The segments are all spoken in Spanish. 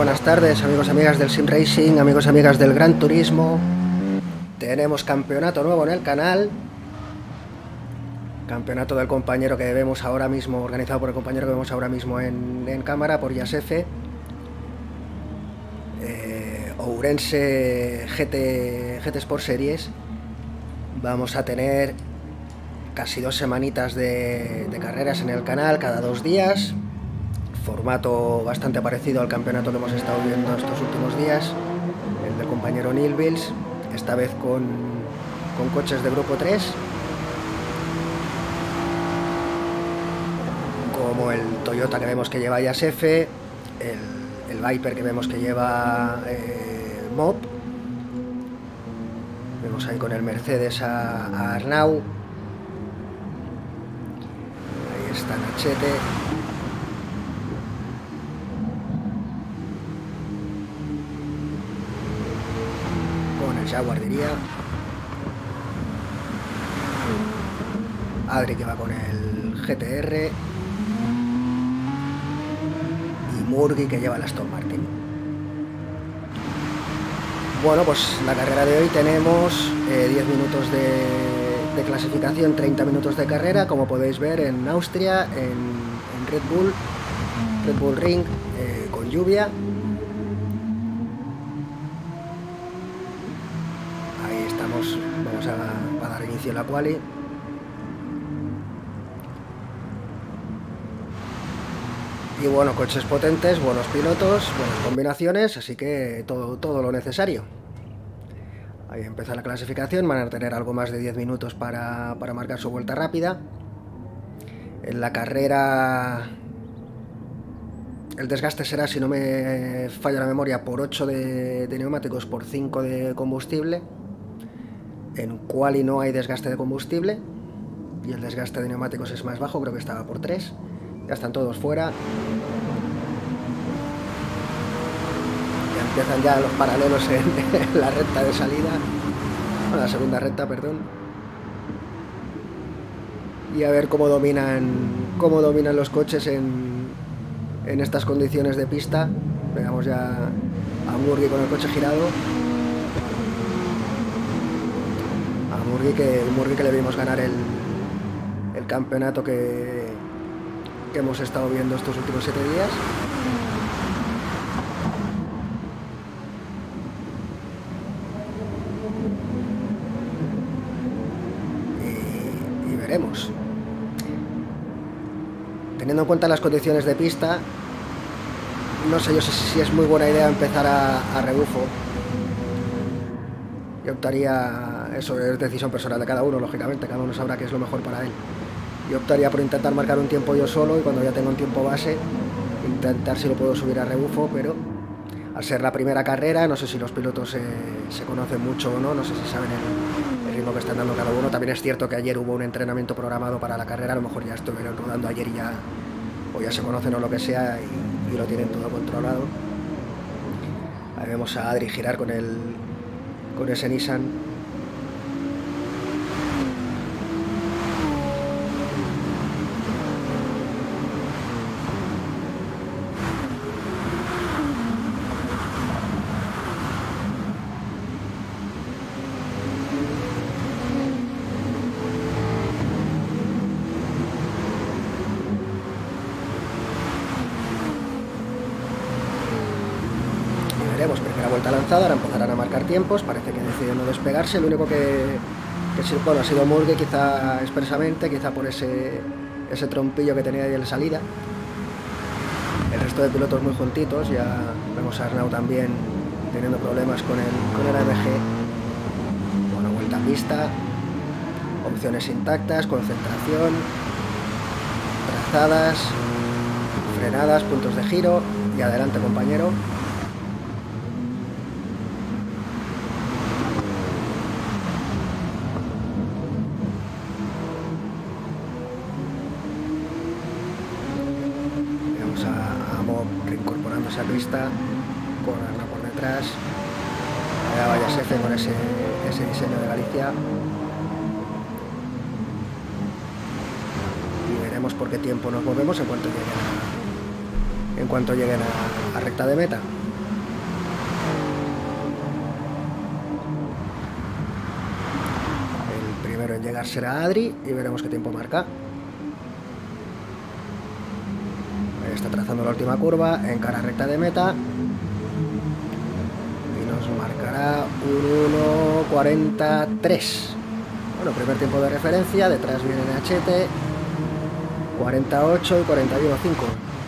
buenas tardes, amigos y amigas del Sim Racing, amigos y amigas del Gran Turismo. Tenemos campeonato nuevo en el canal. Campeonato del compañero que vemos ahora mismo, organizado por el compañero que vemos ahora mismo en, en cámara, por Yasefe. Eh, Ourense GT, GT Sport Series. Vamos a tener casi dos semanitas de, de carreras en el canal, cada dos días formato bastante parecido al campeonato que hemos estado viendo estos últimos días, el del compañero Neil Bills, esta vez con, con coches de grupo 3, como el Toyota que vemos que lleva IASF, el, el Viper que vemos que lleva eh, Mob, vemos ahí con el Mercedes a, a Arnau, ahí está Nachete. Ya guardería. Adri que va con el GTR. Y Murgi que lleva el Aston Martin. Bueno, pues la carrera de hoy tenemos eh, 10 minutos de, clasificación, 30 minutos de carrera, como podéis ver en Austria, en, en Red Bull, Red Bull Ring, eh, con lluvia. La quali y bueno coches potentes buenos pilotos buenas combinaciones así que todo, todo lo necesario. Ahí empieza la clasificación van a tener algo más de 10 minutos para, para marcar su vuelta rápida. En la carrera el desgaste será, si no me falla la memoria, por 8 de, de neumáticos por 5 de combustible en quali no hay desgaste de combustible y el desgaste de neumáticos es más bajo, creo que estaba por 3. Ya están todos fuera. Ya empiezan ya los paralelos en, la recta de salida, la segunda recta, perdón. Y a ver cómo dominan, cómo dominan los coches en, en estas condiciones de pista. Veamos ya a Murgi con el coche girado. Murgui que, Murgui le vimos ganar el, el campeonato que, que, hemos estado viendo estos últimos siete días. Y, y veremos. Teniendo en cuenta las condiciones de pista, no sé yo si, si es muy buena idea empezar a, a rebufo. Yo optaría eso es decisión personal de cada uno, lógicamente, cada uno sabrá qué es lo mejor para él. Yo optaría por intentar marcar un tiempo yo solo y cuando ya tenga un tiempo base, intentar si lo puedo subir a rebufo, pero al ser la primera carrera, no sé si los pilotos se conocen mucho o no, no sé si saben el, ritmo que están dando cada uno. También es cierto que ayer hubo un entrenamiento programado para la carrera, a lo mejor ya estuvieron rodando ayer y ya, o ya se conocen o lo que sea y, y lo tienen todo controlado. Ahí vemos a Adri girar con el con ese Nissan vuelta lanzada, ahora empezarán a marcar tiempos, parece que deciden no despegarse, lo único que, que bueno, ha sido Murgue quizá expresamente, quizá por ese, ese trompillo que tenía ahí en la salida. El resto de pilotos muy juntitos, ya vemos a Arnau también teniendo problemas con el, con el AMG. Bueno, vuelta a pista, opciones intactas, concentración, trazadas, frenadas, puntos de giro y adelante compañero. reincorporándose al vista, con Arna por detrás, vaya Sefe con ese, diseño de Galicia. Y veremos por qué tiempo nos movemos en cuanto lleguen en cuanto lleguen a, a recta de meta. El primero en llegar será Adri y veremos qué tiempo marca. Curva en cara recta de meta. Y nos marcará un 1.43. Bueno, primer tiempo de referencia, detrás viene NHT. 48 y 41.5.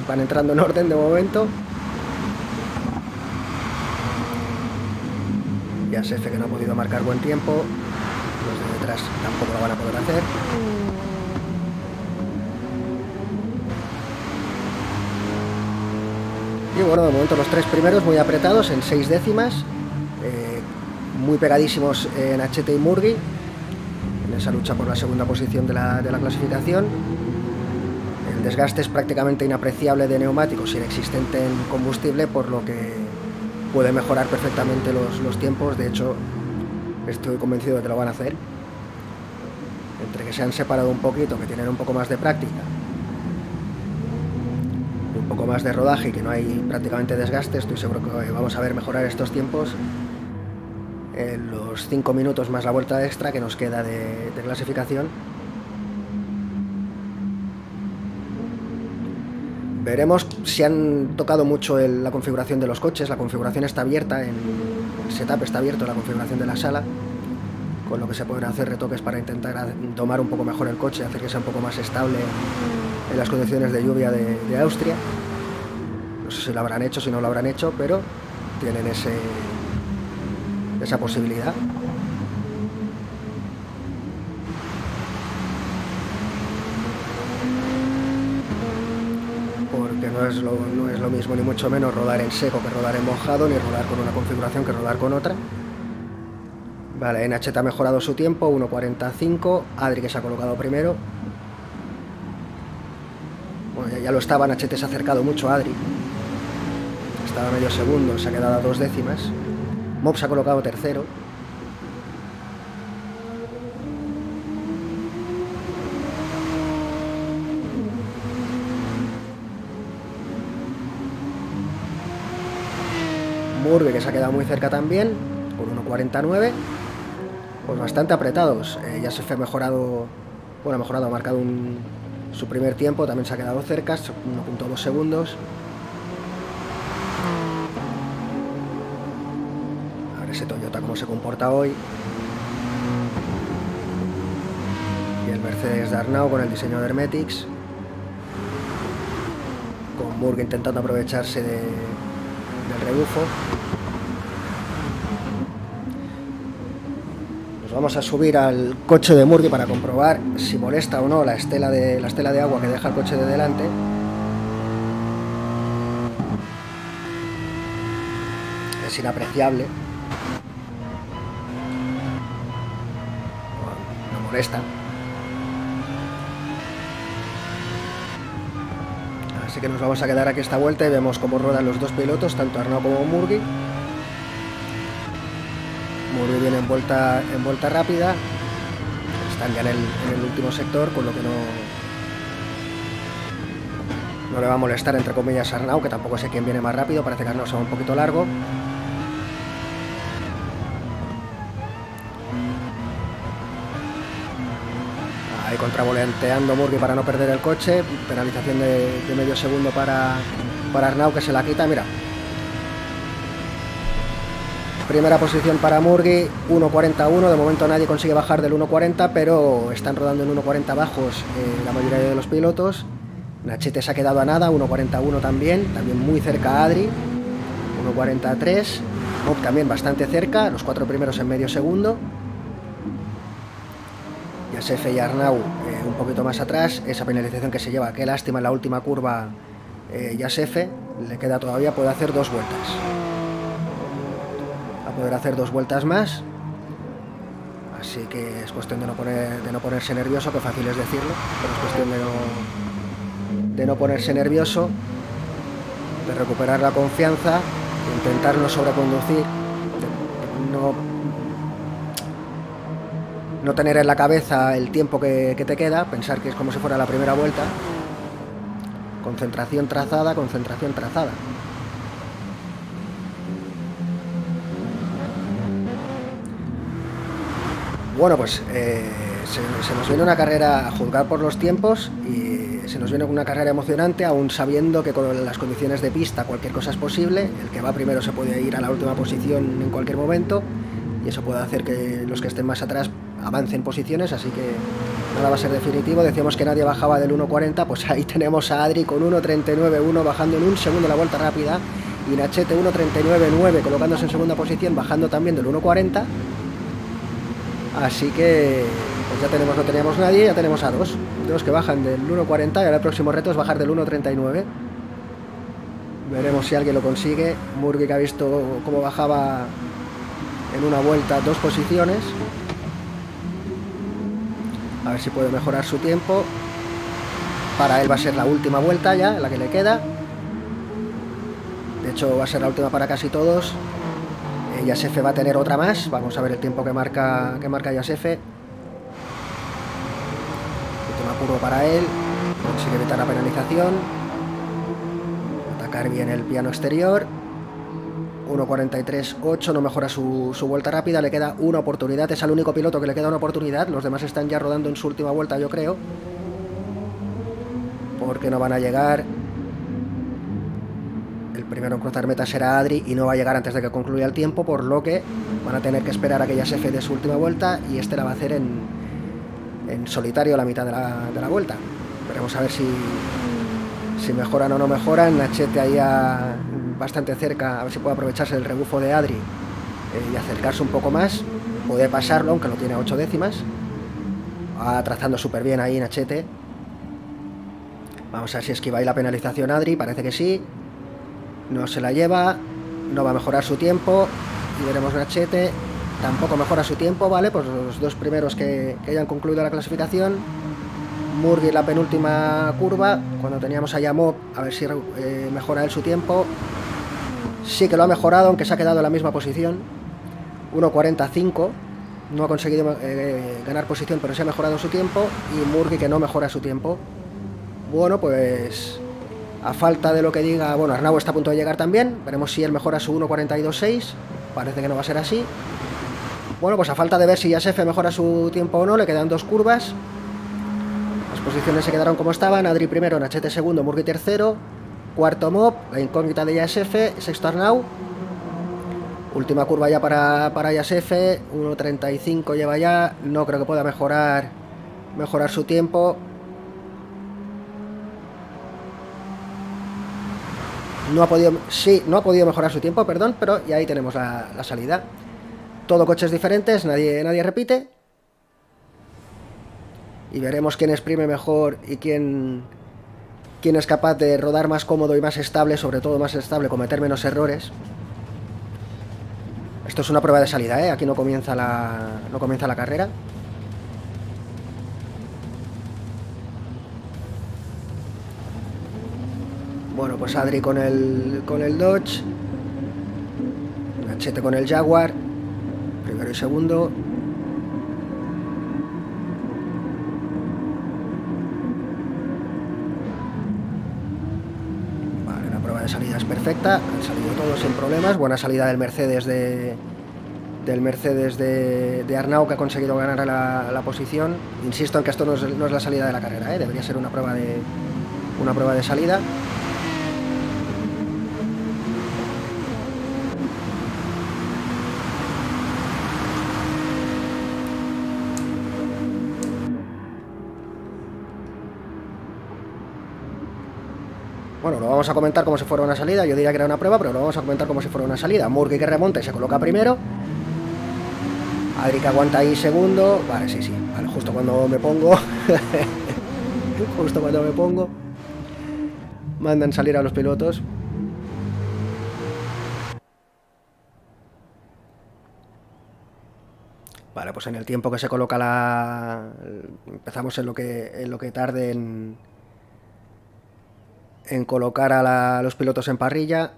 Van entrando en orden de momento. Ya sé que no ha podido marcar buen tiempo. Los de detrás tampoco lo van a poder hacer. Y bueno, de momento los tres primeros muy apretados en seis décimas. Eh, muy pegadísimos en HT y Murgi. En esa lucha por la segunda posición de la, de la clasificación. El desgaste es prácticamente inapreciable de neumáticos, inexistente en combustible, por lo que puede mejorar perfectamente los, los tiempos. De hecho, estoy convencido de que lo van a hacer. Entre que se han separado un poquito, que tienen un poco más de práctica, un poco más de rodaje y que no hay prácticamente desgaste, estoy seguro que vamos a ver mejorar estos tiempos en los 5 minutos más la vuelta extra que nos queda de, de clasificación. Veremos si han tocado mucho el, la configuración de los coches. La configuración está abierta, en, el setup está abierto, la configuración de la sala, con lo que se pueden hacer retoques para intentar tomar un poco mejor el coche, hacer que sea un poco más estable en las condiciones de lluvia de, Austria. No sé si lo habrán hecho, si no lo habrán hecho, pero tienen ese, esa posibilidad. no es, no es lo mismo ni mucho menos rodar en seco que rodar en mojado, ni rodar con una configuración que rodar con otra. Vale, NHT ha mejorado su tiempo, 1.45, Adri que se ha colocado primero. Ya, lo estaba, NHT se ha acercado mucho a Adri. Estaba medio segundo, se ha quedado a dos décimas. Mob se ha colocado tercero. Murbe que se ha quedado muy cerca también, con 1.49. Pues bastante apretados. Eh, ya se fue mejorado, bueno, ha mejorado, ha marcado un, su primer tiempo, también se ha quedado cerca, 1.2 segundos. A ver ese Toyota cómo se comporta hoy. Y el Mercedes de Arnau con el diseño de Hermetics. Con Murg intentando aprovecharse de, del rebufo. Vamos a subir al coche de Murgi para comprobar si molesta o no la estela de, la estela de agua que deja el coche de delante. Es inapreciable. No, molesta. Así que nos vamos a quedar aquí esta vuelta y vemos cómo ruedan los dos pilotos, tanto Arnaud como Murgi. Murgi viene en vuelta, en vuelta rápida. Están ya en el, último sector, con lo que no, no le va a molestar, entre comillas, a Arnau, que tampoco sé quién viene más rápido. Parece que Arnau se va un poquito largo. Ahí contravolenteando Murgi para no perder el coche. Penalización de, de medio segundo para, para Arnau que se la quita. Mira. Primera posición para Murgi, 1.41. De momento nadie consigue bajar del 1.40, pero están rodando en 1.40 bajos eh, la mayoría de los pilotos. Nachete se ha quedado a nada, 1.41 también, también muy cerca a Adri, 1.43. Mob también bastante cerca, los cuatro primeros en medio segundo. Yasefe y Arnau eh, un poquito más atrás, esa penalización que se lleva, qué lástima en la última curva eh, Yasefe, le queda todavía, puede hacer dos vueltas. Poder hacer dos vueltas más, así que es cuestión de no, poner, de no ponerse nervioso, que fácil es decirlo, pero es cuestión de no, de no ponerse nervioso, de recuperar la confianza, de intentar no sobreconducir, de no no tener en la cabeza el tiempo que, te queda, pensar que es como si fuera la primera vuelta. Concentración trazada, concentración trazada. Bueno, pues eh, se, nos viene una carrera a juzgar por los tiempos y se nos viene una carrera emocionante, aún sabiendo que con las condiciones de pista cualquier cosa es posible. El que va primero se puede ir a la última posición en cualquier momento y eso puede hacer que los que estén más atrás avancen posiciones, así que nada va a ser definitivo. Decíamos que nadie bajaba del 1.40, pues ahí tenemos a Adri con 1.39.1 bajando en un segundo la vuelta rápida y Nachete 1.39.9 colocándose en segunda posición, bajando también del 1.40. Así que pues ya tenemos, no teníamos nadie, ya tenemos a dos. Dos que bajan del 1.40 y ahora el próximo reto es bajar del 1.39. Veremos si alguien lo consigue. Murgi ha visto cómo bajaba en una vuelta dos posiciones. A ver si puede mejorar su tiempo. Para él va a ser la última vuelta ya, la que le queda. De hecho, va a ser la última para casi todos. Yasefe va a tener otra más. Vamos a ver el tiempo que marca, que marca Yasefe. Última curva para él. Consigue evitar la penalización. Atacar bien el piano exterior. 1.43.8, no mejora su, su, vuelta rápida, le queda una oportunidad, es el único piloto que le queda una oportunidad, los demás están ya rodando en su última vuelta yo creo, porque no van a llegar, el primero en cruzar meta será Adri y no va a llegar antes de que concluya el tiempo, por lo que van a tener que esperar a que ya se de su última vuelta y este la va a hacer en, en solitario la mitad de la, de la vuelta, veremos a ver si si mejoran o no mejoran, Nachete ahí a, bastante cerca, a ver si puede aprovecharse del rebufo de Adri eh, y acercarse un poco más. Puede pasarlo, aunque lo tiene a 8 décimas. Va trazando súper bien ahí Nachete. Vamos a ver si esquiva ahí la penalización Adri, parece que sí. No se la lleva, no va a mejorar su tiempo. Y veremos Nachete, tampoco mejora su tiempo, ¿vale? Pues los dos primeros que, que hayan concluido la clasificación Murgi la penúltima curva, cuando teníamos a Yamop, a ver si eh, mejora él su tiempo. Sí que lo ha mejorado, aunque se ha quedado en la misma posición. 1.45. No ha conseguido eh, ganar posición, pero se ha mejorado su tiempo. Y Murgi que no mejora su tiempo. Bueno, pues a falta de lo que diga... Bueno, Arnau está a punto de llegar también. Veremos si él mejora su 1.42.6. Parece que no va a ser así. Bueno, pues a falta de ver si Yasefe mejora su tiempo o no, le quedan dos curvas posiciones se quedaron como estaban, Adri primero, Nachete segundo, Murgui tercero, cuarto Mob, la incógnita de YSF, sexto Arnau, última curva ya para, para YSF, 1.35 lleva ya, no creo que pueda mejorar, mejorar su tiempo. No ha podido, sí, no ha podido mejorar su tiempo, perdón, pero y ahí tenemos la, salida. Todo coches diferentes, nadie, nadie repite y veremos quién exprime mejor y quién, quién es capaz de rodar más cómodo y más estable, sobre todo más estable, cometer menos errores. Esto es una prueba de salida, ¿eh? Aquí no comienza la, no comienza la carrera. Pues Adri con el, con el Dodge. Nachete con el Jaguar. Primero y segundo. salida es perfecta, han salido todos sin problemas, buena salida del Mercedes de del Mercedes de, de Arnau que ha conseguido ganar la, posición. Insisto en que esto no es, la salida de la carrera, ¿eh? debería ser una prueba de una prueba de salida. Lo vamos a comentar como si fuera una salida. Yo diría que era una prueba, pero lo vamos a comentar como si fuera una salida. Murky que remonta y se coloca primero. Adri que aguanta ahí segundo. Vale, sí, sí. Vale, justo cuando me pongo. justo cuando me pongo. Mandan salir a los pilotos. Vale, pues en el tiempo que se coloca la... Empezamos en lo que, en lo que tarde en en colocar a, los pilotos en parrilla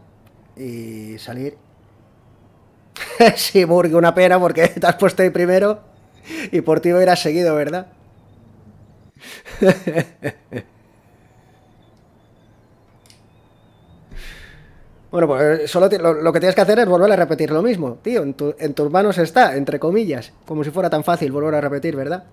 y salir. sí, Burg, una pena porque te has puesto ahí primero y por ti hubieras seguido, ¿verdad? bueno, pues solo lo, que tienes que hacer es volver a repetir lo mismo, tío. En tus manos está, entre comillas. Como si fuera tan fácil volver a repetir, ¿verdad?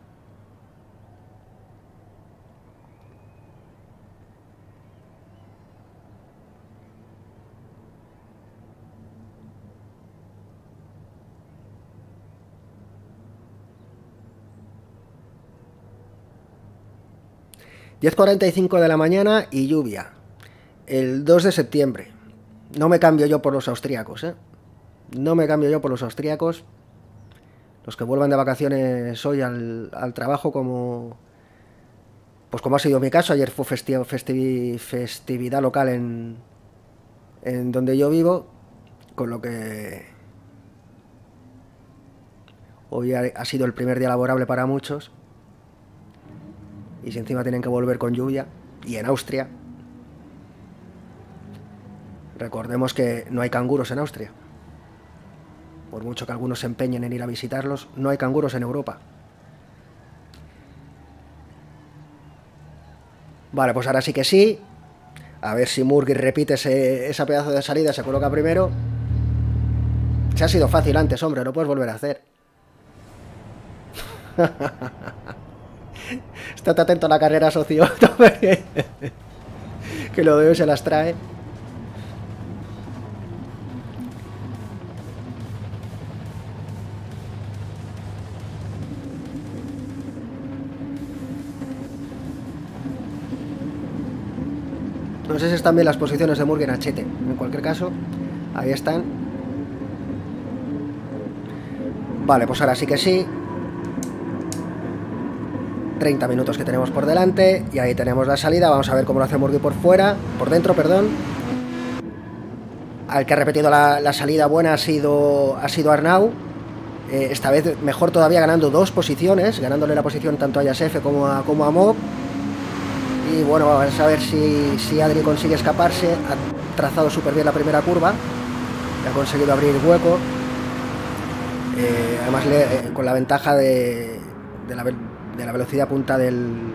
10.45 de la mañana y lluvia. El 2 de septiembre. No me cambio yo por los austríacos, ¿eh? No me cambio yo por los austríacos. Los que vuelvan de vacaciones hoy al, trabajo como... Pues como ha sido mi caso, ayer fue festividad local en, en donde yo vivo, con lo que hoy ha sido el primer día laborable para muchos y si encima tienen que volver con lluvia, y en Austria, recordemos que no hay canguros en Austria. Por mucho que algunos se empeñen en ir a visitarlos, no hay canguros en Europa. Vale, pues ahora sí que sí. A ver si Murgui repite ese, esa pedazo de salida, se coloca primero. Se ha sido fácil antes, hombre, lo puedes volver a hacer. Estate atento a la carrera, socio. que lo de se las trae. No sé si están bien las posiciones de Murgen Achete. En cualquier caso, ahí están. Vale, pues ahora sí que sí. 30 minutos que tenemos por delante y ahí tenemos la salida, vamos a ver cómo lo hace Murgui por fuera, por dentro, perdón. Al que ha repetido la, salida buena ha sido, ha sido Arnau, eh, esta vez mejor todavía ganando dos posiciones, ganándole la posición tanto a Yasef como a, como a Mob. Y bueno, vamos a ver si, si Adri consigue escaparse, ha trazado súper bien la primera curva, ha conseguido abrir hueco. Eh, además eh, con la ventaja de, de la de la velocidad punta del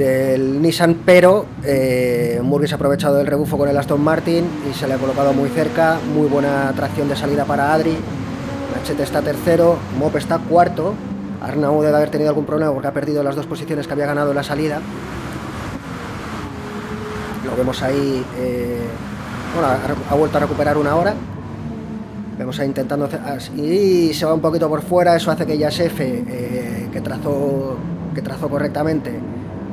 del Nissan, pero eh, se ha aprovechado del rebufo con el Aston Martin y se le ha colocado muy cerca, muy buena tracción de salida para Adri, Machete está tercero, Mop está cuarto, Arnau debe haber tenido algún problema porque ha perdido las dos posiciones que había ganado en la salida, lo vemos ahí, eh, bueno, ha vuelto a recuperar una hora, Vemos ahí intentando hacer, y se va un poquito por fuera, eso hace que Yasef, eh, que, trazó, que trazó correctamente,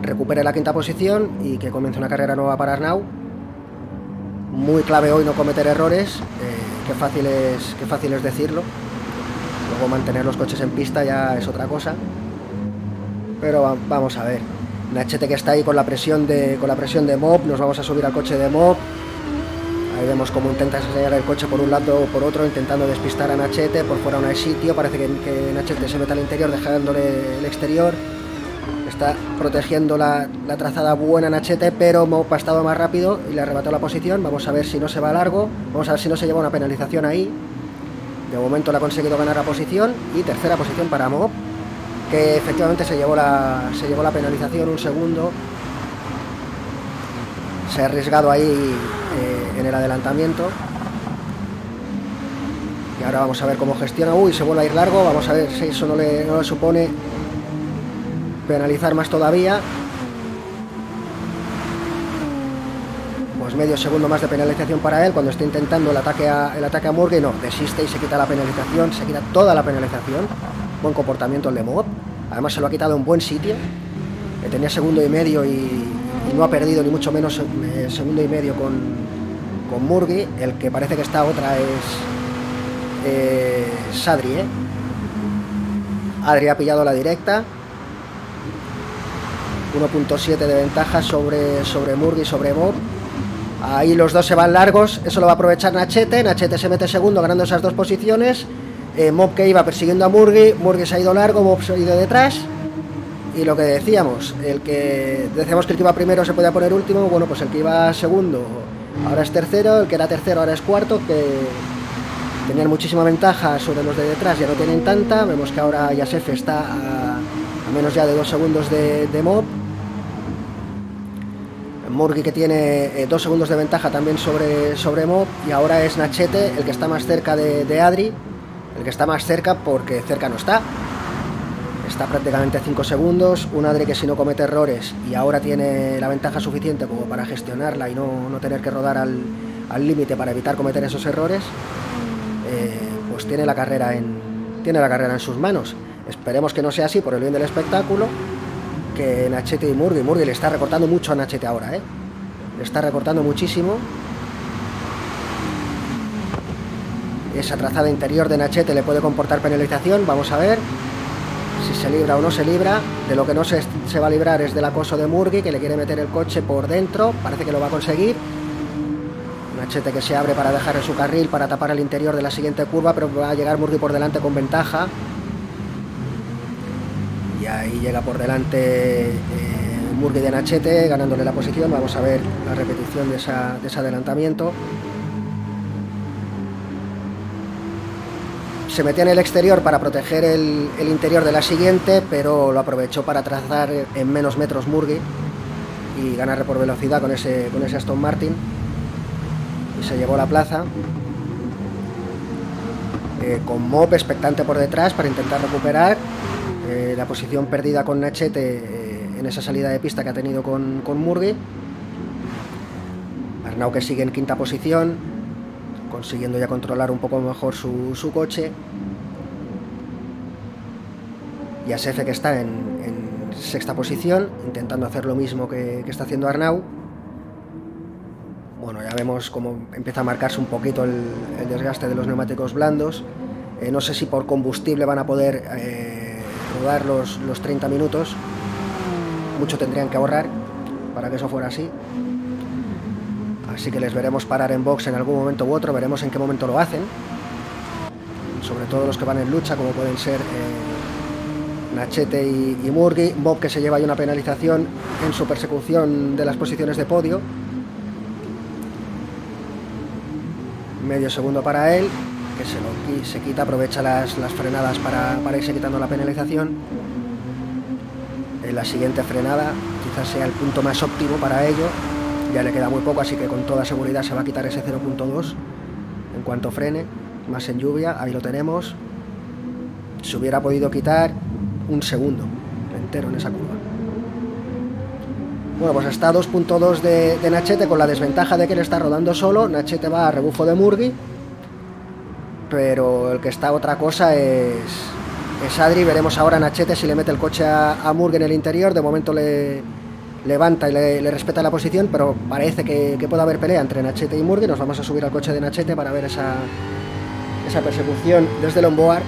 recupere la quinta posición y que comience una carrera nueva para Arnau. Muy clave hoy no cometer errores, eh, qué, fácil es, qué fácil es decirlo. Luego mantener los coches en pista ya es otra cosa. Pero vamos a ver. Nachete que está ahí con la presión de con la presión de Mob, nos vamos a subir al coche de Mob, Ahí vemos cómo intenta enseñar el coche por un lado o por otro, intentando despistar a Nachete. Por fuera no hay sitio, parece que, Nachete se mete al interior, dejándole el exterior. Está protegiendo la, trazada buena Nachete, pero Mop ha estado más rápido y le arrebató la posición. Vamos a ver si no se va largo, vamos a ver si no se lleva una penalización ahí. De momento le ha conseguido ganar la posición y tercera posición para Mop, que efectivamente se llevó la, se llevó la penalización un segundo. Se ha arriesgado ahí en el adelantamiento. Y ahora vamos a ver cómo gestiona. Uy, se vuelve a ir largo. Vamos a ver si eso no le, no le supone penalizar más todavía. Pues medio segundo más de penalización para él cuando está intentando el ataque a, el ataque a Murgui. No, desiste y se quita la penalización. Se quita toda la penalización. Buen comportamiento el de Mob. Además se lo ha quitado en buen sitio. Que tenía segundo y medio y, no ha perdido ni mucho menos eh, segundo y medio con, con Murgui, el que parece que está otra es eh, Sadri, ¿eh? Adri ha pillado la directa. 1.7 de ventaja sobre, sobre Murgui, sobre Bob. Ahí los dos se van largos, eso lo va a aprovechar Nachete. Nachete se mete segundo ganando esas dos posiciones. Eh, Mob que iba persiguiendo a Murgui, Murgui se ha ido largo, Mob se ha ido detrás. Y lo que decíamos, el que decíamos que el que iba primero se podía poner último, bueno, pues el que iba segundo ahora es tercero, el que era tercero ahora es cuarto, que tenían muchísima ventaja sobre los de detrás, ya no tienen tanta, vemos que ahora Yasef está a, menos ya de dos segundos de, Mob, Murgi que tiene eh, dos segundos de ventaja también sobre, sobre Mob y ahora es Nachete el que está más cerca de, de Adri, el que está más cerca porque cerca no está, está prácticamente a 5 segundos, un Adri que si no comete errores y ahora tiene la ventaja suficiente como para gestionarla y no, no tener que rodar al límite para evitar cometer esos errores, eh, pues tiene la, carrera en, tiene la carrera en sus manos. Esperemos que no sea así por el bien del espectáculo que Nachete y Murgi. Murgi le está recortando mucho a Nachete ahora, ¿eh? Le está recortando muchísimo. Esa trazada interior de Nachete le puede comportar penalización. Vamos a ver si se libra o no se libra. De lo que no se, se va a librar es del acoso de Murgi, que le quiere meter el coche por dentro. Parece que lo va a conseguir. Nachete que se abre para dejar en su carril, para tapar el interior de la siguiente curva, pero va a llegar Murgi por delante con ventaja. Y ahí llega por delante eh, Murgi de Nachete, ganándole la posición. Vamos a ver la repetición de, esa, de ese adelantamiento. Se metió en el exterior para proteger el, interior de la siguiente, pero lo aprovechó para trazar en menos metros Murgi y ganar por velocidad con ese, Aston Martin. Y se llevó la plaza. Eh, con Mop expectante por detrás para intentar recuperar eh, la posición perdida con Nachete eh, en esa salida de pista que ha tenido con, con Murgi. Arnau que sigue en quinta posición, consiguiendo ya controlar un poco mejor su, su coche. Y a Sefe que está en, sexta posición, intentando hacer lo mismo que, está haciendo Arnau. Bueno, ya vemos cómo empieza a marcarse un poquito el, el desgaste de los neumáticos blandos. Eh, no sé si por combustible van a poder eh, rodar los, los 30 minutos. Mucho tendrían que ahorrar para que eso fuera así. Así que les veremos parar en box en algún momento u otro, veremos en qué momento lo hacen. Sobre todo los que van en lucha, como pueden ser eh, Nachete y, y, Murgi. Bob que se lleva ahí una penalización en su persecución de las posiciones de podio. Medio segundo para él, que se, lo, se quita, aprovecha las, las frenadas para, para irse quitando la penalización. En la siguiente frenada quizás sea el punto más óptimo para ello, ya le queda muy poco, así que con toda seguridad se va a quitar ese 0.2 en cuanto frene, más en lluvia, ahí lo tenemos. Se hubiera podido quitar un segundo entero en esa curva. Bueno, pues está 2.2 de, de, Nachete con la desventaja de que él está rodando solo. Nachete va a rebufo de Murgi. Pero el que está otra cosa es, es Adri. Veremos ahora Nachete si le mete el coche a, a en el interior. De momento le, levanta y le, respeta la posición, pero parece que, puede haber pelea entre Nachete y Murgi. Nos vamos a subir al coche de Nachete para ver esa, persecución desde el onboard.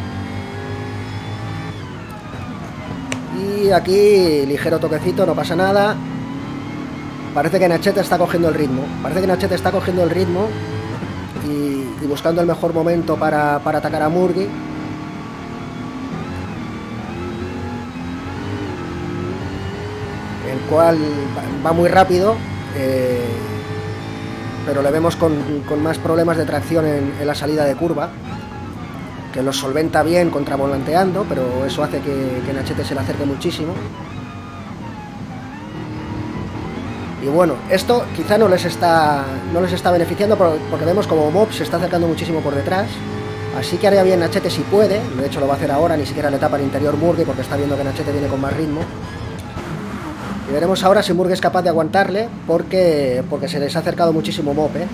Y aquí ligero toquecito, no pasa nada. Parece que Nachete está cogiendo el ritmo. Parece que Nachete está cogiendo el ritmo y, buscando el mejor momento para, para atacar a Murgi. El cual va muy rápido, eh, pero le vemos con, más problemas de tracción en, la salida de curva, que lo solventa bien contravolanteando, pero eso hace que, que Nachete se le acerque muchísimo. Y bueno, esto quizá no les está, no les está beneficiando porque vemos como Mob se está acercando muchísimo por detrás. Así que haría bien Nachete si puede, de hecho lo va a hacer ahora, ni siquiera le tapa el interior Murgi porque está viendo que Nachete viene con más ritmo. Y veremos ahora si Murg es capaz de aguantarle porque, porque se les ha acercado muchísimo Mop, ¿eh?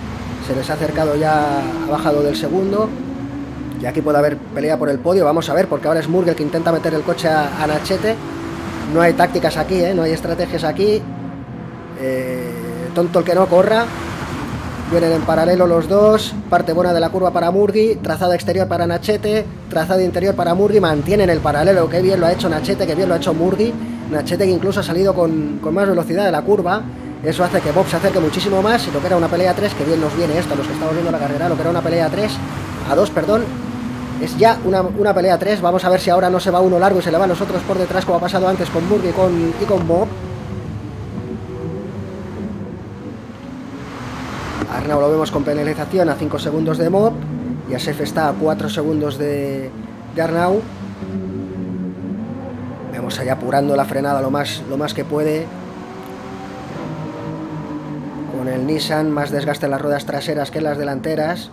Se les ha acercado ya, ha bajado del segundo. Y aquí puede haber pelea por el podio, vamos a ver, porque ahora es Murg el que intenta meter el coche a, Nachete. No hay tácticas aquí, ¿eh? no hay estrategias aquí. Eh, tonto el que no corra. Vienen en paralelo los dos. Parte buena de la curva para Murgi. Trazada exterior para Nachete. Trazada interior para Murgi. Mantienen el paralelo. Qué bien lo ha hecho Nachete. Qué bien lo ha hecho Murgi. Nachete que incluso ha salido con, con, más velocidad de la curva. Eso hace que Bob se acerque muchísimo más. Y lo que era una pelea 3, que bien nos viene esto, los que estamos viendo la carrera, lo que era una pelea 3, a 2, perdón. Es ya una, una, pelea 3. Vamos a ver si ahora no se va uno largo y se le van los otros por detrás, como ha pasado antes con Murgi y con, y con Bob. Arnau lo vemos con penalización a 5 segundos de Mob. Y Asef está a 4 segundos de, de Arnau vemos ahí apurando la frenada lo más, lo más que puede. Con el Nissan, más desgaste en las ruedas traseras que en las delanteras.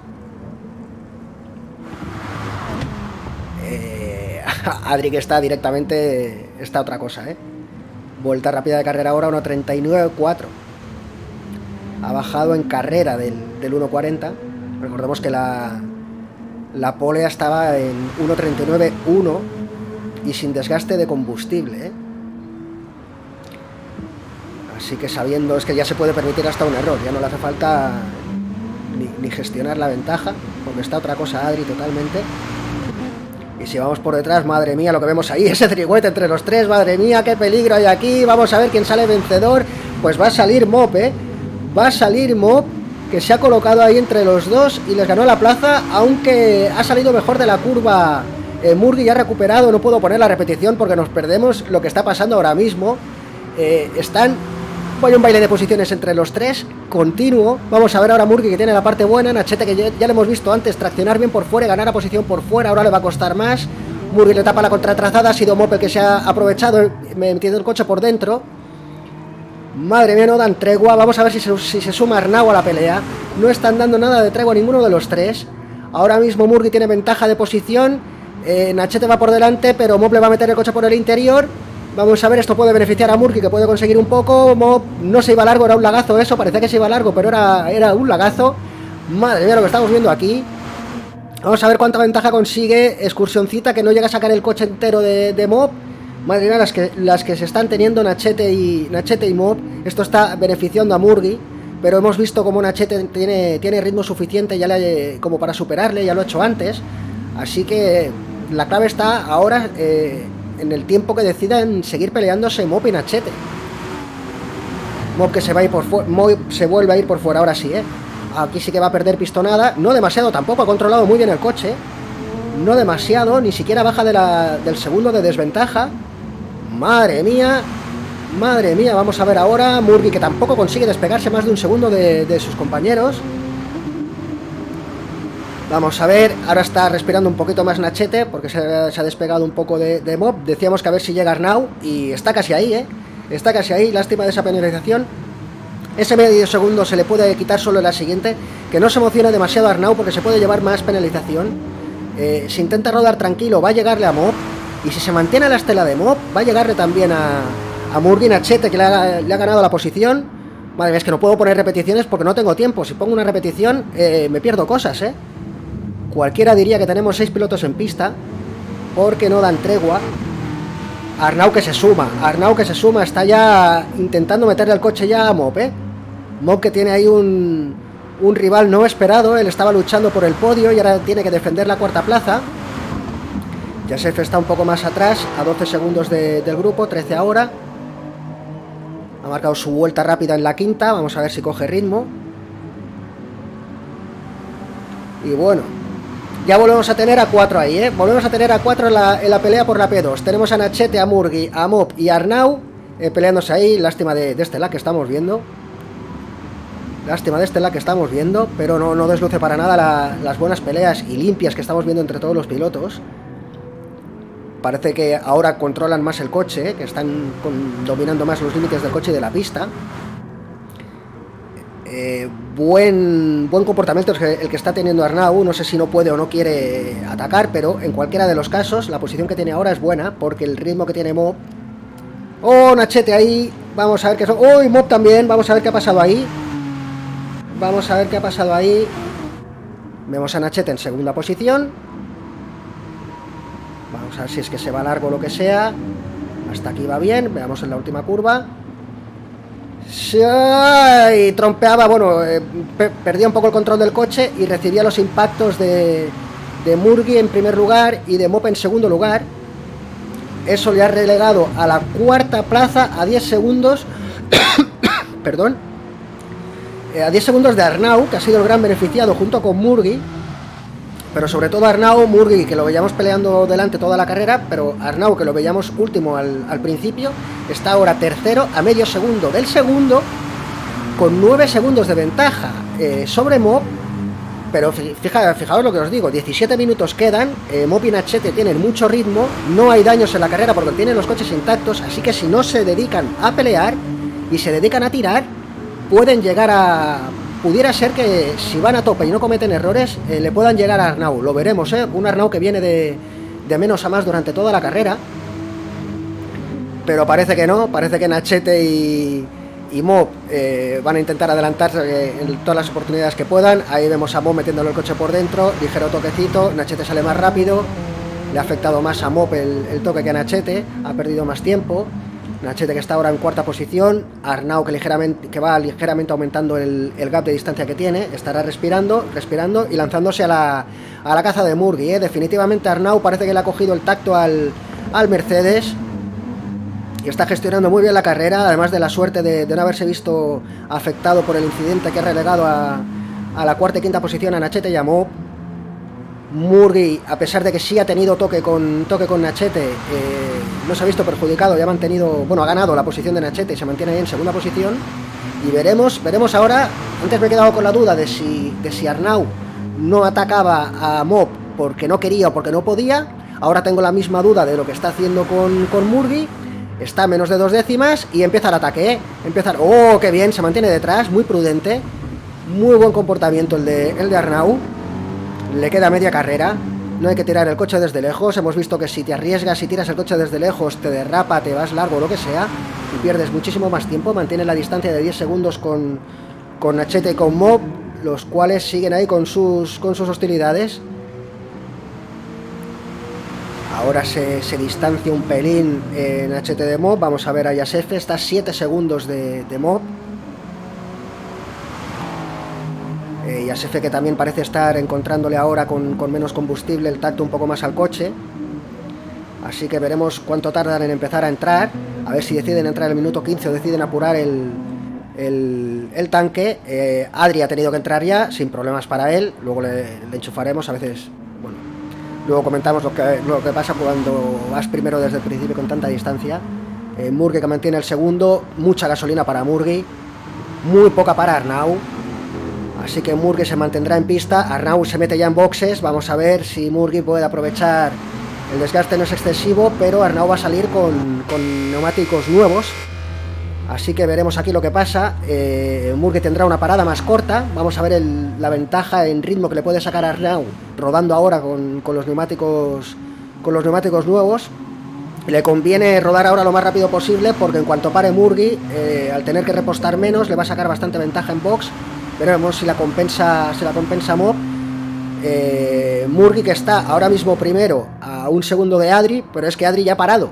Eh, Adri que está directamente, está otra cosa, ¿eh? Vuelta rápida de carrera ahora, 1.39.4. Ha bajado en carrera del, del 1.40. Recordemos que la, la polea estaba en 1.39.1 y sin desgaste de combustible. ¿eh? Así que sabiendo es que ya se puede permitir hasta un error, ya no le hace falta ni, gestionar la ventaja, porque está otra cosa Adri totalmente. Y si vamos por detrás, madre mía, lo que vemos ahí, ese trigüete entre los tres, madre mía, qué peligro hay aquí, vamos a ver quién sale vencedor. Pues va a salir Mop, ¿eh? Va a salir Mop, que se ha colocado ahí entre los dos y les ganó la plaza, aunque ha salido mejor de la curva eh, Murgi ya recuperado, no puedo poner la repetición porque nos perdemos lo que está pasando ahora mismo. Eh, están Voy un baile de posiciones entre los tres, continuo. Vamos a ver ahora Murgi que tiene la parte buena, Nachete que ya, ya, le hemos visto antes traccionar bien por fuera y ganar a posición por fuera, ahora le va a costar más. Murgi le tapa la contratrazada, ha sido Mope que se ha aprovechado metiendo el coche por dentro. Madre mía, no dan tregua. Vamos a ver si se, si se suma Arnau a la pelea. No están dando nada de tregua a ninguno de los tres. Ahora mismo Murgi tiene ventaja de posición. Eh, Nachete va por delante, pero Mope le va a meter el coche por el interior. Vamos a ver, esto puede beneficiar a Murky, que puede conseguir un poco. no se iba largo, era un lagazo eso. Parecía que se iba largo, pero era, era un lagazo. Madre mía, lo que estamos viendo aquí. Vamos a ver cuánta ventaja consigue Excursioncita, que no llega a sacar el coche entero de, Mob. Madre mía, las que, las que se están teniendo Nachete y, Nachete y Mob. Esto está beneficiando a Murgi. Pero hemos visto como Nachete tiene, tiene ritmo suficiente ya como para superarle, ya lo ha hecho antes. Así que la clave está ahora eh, en el tiempo que decidan seguir peleándose Mop y Nachete. Mop que se va a ir por fuera, se vuelve a ir por fuera ahora sí, ¿eh? Aquí sí que va a perder pistonada, no demasiado tampoco, ha controlado muy bien el coche. No demasiado, ni siquiera baja de la, del segundo de desventaja. Madre mía, madre mía, vamos a ver ahora. Murgi que tampoco consigue despegarse más de un segundo de sus compañeros. Vamos a ver, ahora está respirando un poquito más Nachete porque se, ha despegado un poco de, mob. Decíamos que a ver si llega Arnau y está casi ahí, ¿eh? Está casi ahí, lástima de esa penalización. Ese medio segundo se le puede quitar solo en la siguiente. Que no se emocione demasiado Arnau porque se puede llevar más penalización. Eh, si intenta rodar tranquilo va a llegarle a Mob. Y si se mantiene a la estela de Mob va a llegarle también a, a Murgi Nachete que le ha, ganado la posición. Vale, es que no puedo poner repeticiones porque no tengo tiempo. Si pongo una repetición eh, me pierdo cosas, ¿eh? Cualquiera diría que tenemos seis pilotos en pista, porque no dan tregua. Arnau que se suma, Arnau que se suma, está ya intentando meterle al coche ya a Mop, ¿eh? Mop que tiene ahí un, un rival no esperado, él estaba luchando por el podio y ahora tiene que defender la cuarta plaza. Yasef está un poco más atrás, a 12 segundos del grupo, 13 ahora. Ha marcado su vuelta rápida en la quinta, vamos a ver si coge ritmo. Y bueno, ya volvemos a tener a cuatro ahí, ¿eh? Volvemos a tener a cuatro en la, pelea por la P2. Tenemos a Nachete, a Murgi, a Mop y a Arnau eh, peleándose ahí. Lástima de, este lag que estamos viendo. Lástima de este lag que estamos viendo, pero no, no desluce para nada las buenas peleas y limpias que estamos viendo entre todos los pilotos. Parece que ahora controlan más el coche, ¿eh? que están dominando más los límites del coche y de la pista. Eh, buen, buen comportamiento el que, está teniendo Arnau. No sé si no puede o no quiere atacar, pero en cualquiera de los casos, la posición que tiene ahora es buena, porque el ritmo que tiene Mob. ¡Oh, Nachete ahí! Vamos a ver qué son. ¡Oh, Mob también! Vamos a ver qué ha pasado ahí. Vamos a ver qué ha pasado ahí. Vemos a Nachete en segunda posición. Vamos a ver si es que se va largo o lo que sea. Hasta aquí va bien. Veamos en la última curva. Y trompeaba, bueno, eh, perdía un poco el control del coche y recibía los impactos de, de Murgi en primer lugar y de Mop en segundo lugar. Eso le ha relegado a la cuarta plaza a 10 segundos. perdón. Eh, a 10 segundos de Arnau, que ha sido el gran beneficiado junto con Murgi pero sobre todo Arnau, Murgi, que lo veíamos peleando delante toda la carrera, pero Arnau, que lo veíamos último al, principio, está ahora tercero a medio segundo del segundo, con 9 segundos de ventaja eh, sobre Mob. Pero fijaos lo que os digo, 17 minutos quedan, eh, Mob y Nachete tienen mucho ritmo, no hay daños en la carrera porque tienen los coches intactos, así que si no se dedican a pelear y se dedican a tirar, pueden llegar a pudiera ser que si van a tope y no cometen errores, eh, le puedan llegar a Arnau. Lo veremos, ¿eh? Un Arnau que viene de, menos a más durante toda la carrera. Pero parece que no, parece que Nachete y, y Mob eh, van a intentar adelantarse en todas las oportunidades que puedan. Ahí vemos a Mob metiéndole el coche por dentro, ligero toquecito, Nachete sale más rápido, le ha afectado más a el, el toque que a Nachete, ha perdido más tiempo. Nachete que está ahora en cuarta posición, Arnau que, ligeramente, que va ligeramente aumentando el, gap de distancia que tiene, estará respirando, respirando y lanzándose a la, a la caza de Murgui. ¿eh? Definitivamente Arnau parece que le ha cogido el tacto al, al Mercedes y está gestionando muy bien la carrera, además de la suerte de, no haberse visto afectado por el incidente que ha relegado a, a la cuarta y quinta posición a Nachete y a Murgui, a pesar de que sí ha tenido toque con, toque con Nachete, eh, no se ha visto perjudicado ha mantenido, bueno, ha ganado la posición de Nachete y se mantiene ahí en segunda posición. Y veremos, veremos ahora, antes me he quedado con la duda de si, de si Arnau no atacaba a Mob porque no quería o porque no podía. Ahora tengo la misma duda de lo que está haciendo con, con Murgui. Está a menos de dos décimas y empieza el ataque. ¿eh? Empieza, oh, qué bien, se mantiene detrás, muy prudente. Muy buen comportamiento el de, el de Arnau. Le queda media carrera. No hay que tirar el coche desde lejos. Hemos visto que si te arriesgas y tiras el coche desde lejos, te derrapa, te vas largo, lo que sea, y pierdes muchísimo más tiempo. Mantiene la distancia de 10 segundos con, con y con Mob, los cuales siguen ahí con sus, con sus hostilidades. Ahora se, distancia un pelín en HT de Mob. Vamos a ver a Yasef. Está 7 segundos de, de Mob. Eh, Yasefe que también parece estar encontrándole ahora con, menos combustible el tacto un poco más al coche. Así que veremos cuánto tardan en empezar a entrar. A ver si deciden entrar el minuto 15 o deciden apurar el, el, tanque. Eh, Adri ha tenido que entrar ya, sin problemas para él. Luego le, enchufaremos. A veces, bueno, luego comentamos lo que, lo que pasa cuando vas primero desde el principio con tanta distancia. Eh, Murgi que mantiene el segundo. Mucha gasolina para Murgi. Muy poca para Arnau. Así que Murgi se mantendrá en pista, Arnau se mete ya en boxes, vamos a ver si Murgi puede aprovechar el desgaste no es excesivo, pero Arnau va a salir con, neumáticos nuevos. Así que veremos aquí lo que pasa. Eh, tendrá una parada más corta. Vamos a ver la ventaja en ritmo que le puede sacar Arnau rodando ahora con, los neumáticos con los neumáticos nuevos. Le conviene rodar ahora lo más rápido posible porque en cuanto pare Murgi, eh, al tener que repostar menos, le va a sacar bastante ventaja en box Veremos si la compensa, si la compensa Mob. Eh, Murgi que está ahora mismo primero a un segundo de Adri, pero es que Adri ya ha parado.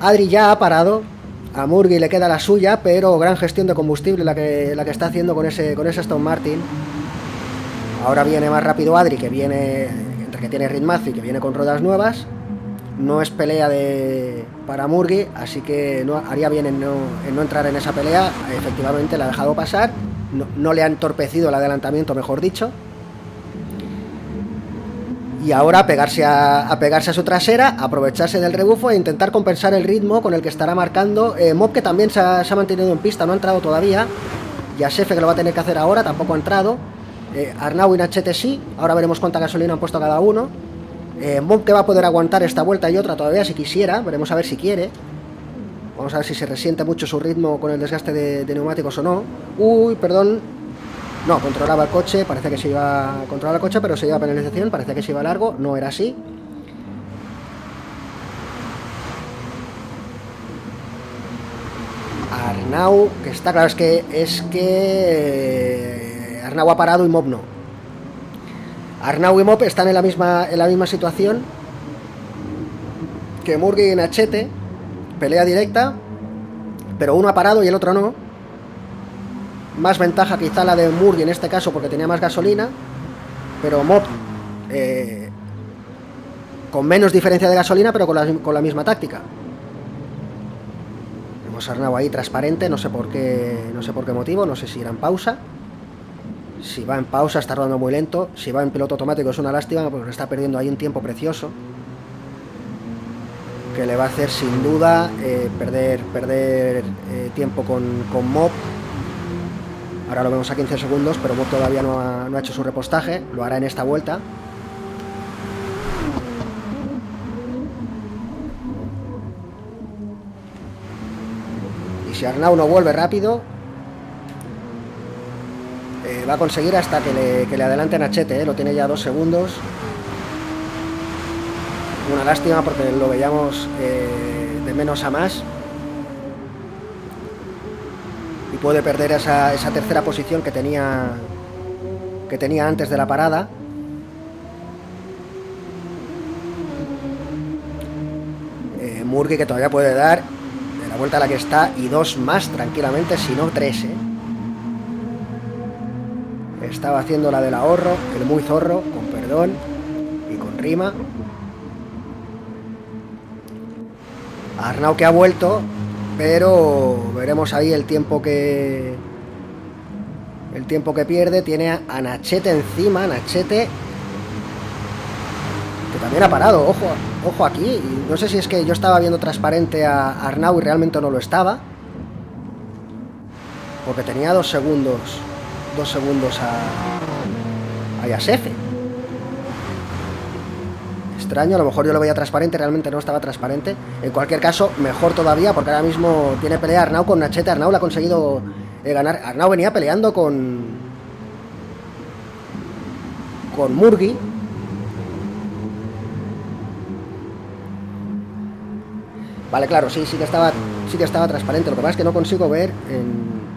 Adri ya ha parado. A Murgi le queda la suya, pero gran gestión de combustible la que, la que está haciendo con ese, con ese Stone Martin. Ahora viene más rápido Adri, que viene que tiene ritmazo y que viene con ruedas nuevas. No es pelea de para Murgi, así que no, haría bien en no, entrar en esa pelea. Efectivamente, la ha dejado pasar. No, le ha entorpecido el adelantamiento, mejor dicho. Y ahora pegarse a, pegarse a su trasera, aprovecharse del rebufo e intentar compensar el ritmo con el que estará marcando. Eh, Mob que también se ha, mantenido en pista, no ha entrado todavía. Y a Sefe que lo va a tener que hacer ahora, tampoco ha entrado. Eh, Arnau y Nachete sí, ahora veremos cuánta gasolina han puesto cada uno. Eh, que va a poder aguantar esta vuelta y otra todavía si quisiera. Veremos a ver si quiere. Vamos a ver si se resiente mucho su ritmo con el desgaste de, neumáticos o no. Uy, perdón. No, controlaba el coche. Parece que se iba a controlar el coche, pero se iba a penalización. Parece que se iba largo. No era así. Arnau, que está claro, es que es que eh, Arnau ha parado y Mob no. Arnau y Mop están en la misma, en la misma situación que Murgi y Nachete. Pelea directa, pero uno ha parado y el otro no. Más ventaja quizá la de Murgi en este caso porque tenía más gasolina. Pero Mop eh, con menos diferencia de gasolina, pero con la, con la misma táctica. A Arnau ahí transparente, no sé por qué, no sé por qué motivo, no sé si era pausa. Si va en pausa está rodando muy lento. Si va en piloto automático es una lástima porque está perdiendo ahí un tiempo precioso. Que le va a hacer sin duda eh, perder, perder eh, tiempo con, con Mob. Ahora lo vemos a 15 segundos, pero Mob todavía no ha, no ha hecho su repostaje. Lo hará en esta vuelta. Y si Arnau no vuelve rápido, eh, va a conseguir hasta que le, que le adelanten a Chete, eh, lo tiene ya dos segundos. Una lástima porque lo veíamos eh, de menos a más. Y puede perder esa, tercera posición que tenía, que tenía antes de la parada. Murgi que todavía puede dar de la vuelta a la que está y dos más tranquilamente, si no tres. Estaba haciendo la del ahorro, el muy zorro, con perdón y con rima. Arnau que ha vuelto, pero veremos ahí el tiempo que el tiempo que pierde. Tiene a Nachete encima, Nachete que también ha parado, ojo, ojo aquí. No sé si es que yo estaba viendo transparente a Arnau y realmente no lo estaba. Porque tenía dos segundos, dos segundos a, a extraño, a lo mejor yo lo veía transparente, realmente no estaba transparente. En cualquier caso, mejor todavía, porque ahora mismo tiene pelea Arnau con Nachete. Arnau le ha conseguido eh, ganar. Arnau venía peleando con. con Murgi. Vale, claro, sí, sí que estaba. Sí que estaba transparente. Lo que pasa es que no consigo ver en.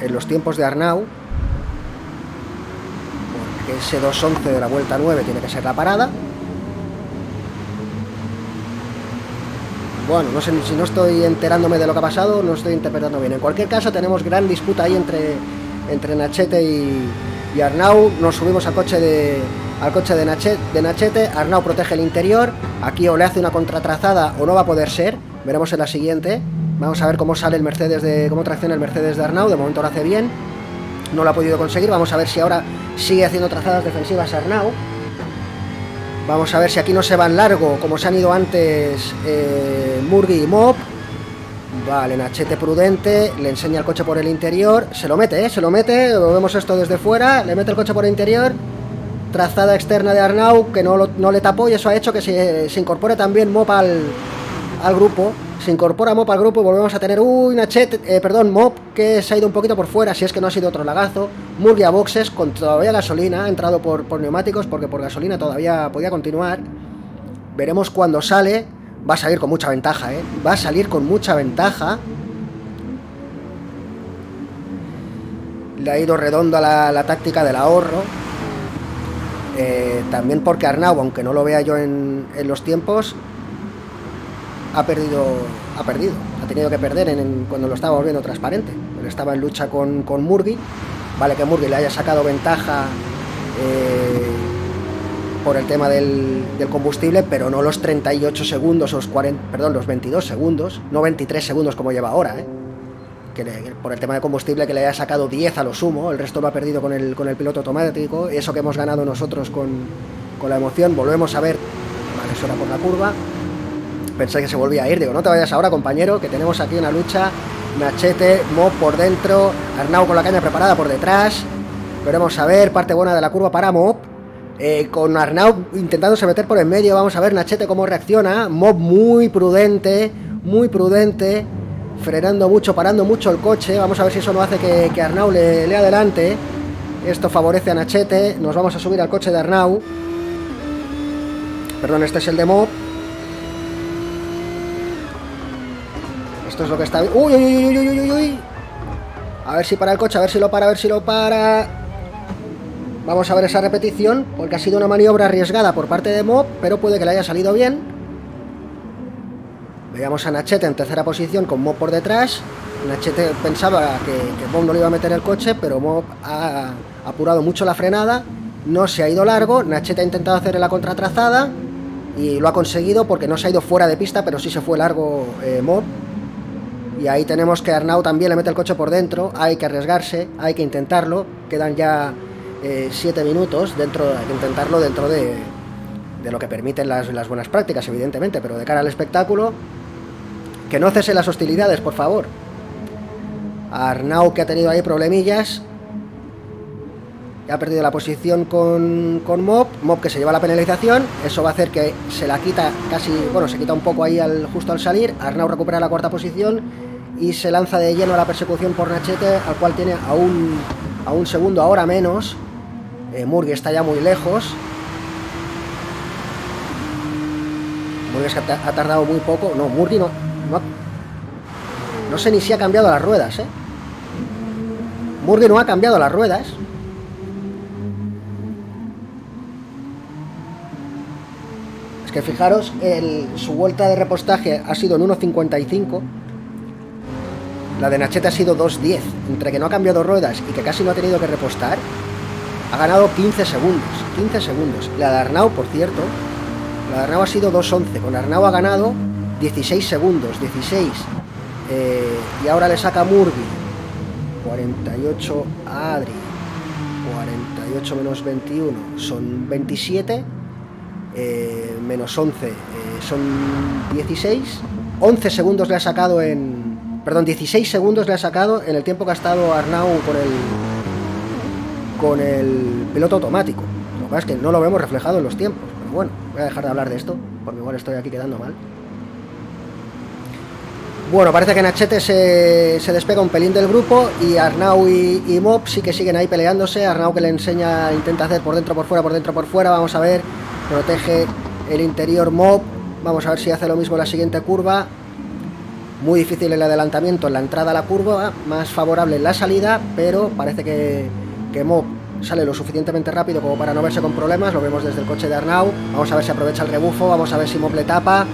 En los tiempos de Arnau. Porque ese 2.11 de la vuelta 9 tiene que ser la parada. Bueno, no sé si no estoy enterándome de lo que ha pasado, no estoy interpretando bien. En cualquier caso, tenemos gran disputa ahí entre, entre Nachete y, Arnau. Nos subimos al coche de, al coche de Nachete, de Nachete. Arnau protege el interior. Aquí o le hace una contratrazada o no va a poder ser. Veremos en la siguiente. Vamos a ver cómo sale el Mercedes de. cómo tracciona el Mercedes de Arnau. De momento lo hace bien. No lo ha podido conseguir. Vamos a ver si ahora sigue haciendo trazadas defensivas Arnau. Vamos a ver si aquí no se van largo, como se han ido antes eh, Murgi y Mob. Vale, Nachete prudente, le enseña el coche por el interior, se lo mete, ¿eh? se lo mete, vemos esto desde fuera, le mete el coche por el interior, trazada externa de Arnau, que no, le tapó y eso ha hecho que se, incorpore también Mob al, al grupo. Se incorpora Mop al grupo y volvemos a tener, uy, Nachet, eh, perdón, Mop que se ha ido un poquito por fuera, si es que no ha sido otro lagazo. Murgia boxes con todavía gasolina, ha entrado por, por neumáticos porque por gasolina todavía podía continuar. Veremos cuando sale, va a salir con mucha ventaja, ¿eh? Va a salir con mucha ventaja. Le ha ido redondo a la, táctica del ahorro. Eh, también porque Arnau, aunque no lo vea yo en, en los tiempos, ha perdido, ha perdido, ha tenido que perder en, cuando lo estaba volviendo transparente. Estaba en lucha con, con Murgi, vale que Murgi le haya sacado ventaja eh, por el tema del, combustible, pero no los 38 segundos, los 40, perdón, los 22 segundos, no 23 segundos como lleva ahora, ¿eh? que por el tema de combustible que le haya sacado 10 a lo sumo, el resto lo ha perdido con el, con el piloto automático, eso que hemos ganado nosotros con, con la emoción, volvemos a ver, vale, eso por la curva, pensé que se volvía a ir. Digo, no te vayas ahora, compañero, que tenemos aquí una lucha. Nachete, Mob por dentro, Arnau con la caña preparada por detrás. Veremos a ver, parte buena de la curva para Mob. Eh, con Arnau intentándose meter por en medio. Vamos a ver Nachete cómo reacciona. Mob muy prudente, muy prudente. Frenando mucho, parando mucho el coche. Vamos a ver si eso no hace que, que Arnau le, le adelante. Esto favorece a Nachete. Nos vamos a subir al coche de Arnau. Perdón, este es el de Mob. Esto es lo que está... ¡Uy, uy, uy, uy, uy, uy! A ver si para el coche, a ver si lo para, a ver si lo para... Vamos a ver esa repetición, porque ha sido una maniobra arriesgada por parte de Mob, pero puede que le haya salido bien. Veamos a Nachete en tercera posición con Mob por detrás. Nachete pensaba que, que Mob no le iba a meter el coche, pero Mob ha apurado mucho la frenada. No se ha ido largo. Nachete ha intentado hacer la contratrazada y lo ha conseguido porque no se ha ido fuera de pista, pero sí se fue largo eh, Mob. Y ahí tenemos que Arnau también le mete el coche por dentro. Hay que arriesgarse, hay que intentarlo. Quedan ya 7 eh, minutos dentro, de intentarlo dentro de, de lo que permiten las, las, buenas prácticas, evidentemente, pero de cara al espectáculo, que no cese las hostilidades, por favor. Arnau que ha tenido ahí problemillas. Ha perdido la posición con, con Mob. Mob que se lleva la penalización. Eso va a hacer que se la quita casi. Bueno, se quita un poco ahí al, justo al salir. Arnau recupera la cuarta posición y se lanza de lleno a la persecución por Nachete, al cual tiene a un, a un segundo, ahora menos. Eh, está ya muy lejos. Murgi ha, tardado muy poco. No, Murgi no, no, no. sé ni si ha cambiado las ruedas, ¿eh? Murgi no ha cambiado las ruedas. que fijaros, su vuelta de repostaje ha sido en 1.55. La de Nachete ha sido 2.10. Entre que no ha cambiado ruedas y que casi no ha tenido que repostar, ha ganado 15 segundos. 15 segundos. La de Arnau, por cierto, la de Arnau ha sido 2.11. Con Arnau ha ganado 16 segundos. 16. Eh, y ahora le saca Murby 48 a Adri. 48 menos 21 son 27 eh, menos 11 eh, son 16. 11 segundos le ha sacado en... Perdón, 16 segundos le ha sacado en el tiempo que ha estado Arnau con el, con el piloto automático. Lo que pasa es que no lo vemos reflejado en los tiempos. Pero bueno, voy a dejar de hablar de esto, porque igual estoy aquí quedando mal. Bueno, parece que Nachete se, se, despega un pelín del grupo y Arnau y, y, Mob sí que siguen ahí peleándose. Arnau que le enseña, intenta hacer por dentro, por fuera, por dentro, por fuera. Vamos a ver protege el interior Mob. Vamos a ver si hace lo mismo la siguiente curva. Muy difícil el adelantamiento en la entrada a la curva, más favorable en la salida, pero parece que, que Mob sale lo suficientemente rápido como para no verse con problemas. Lo vemos desde el coche de Arnau. Vamos a ver si aprovecha el rebufo, vamos a ver si Mob le tapa.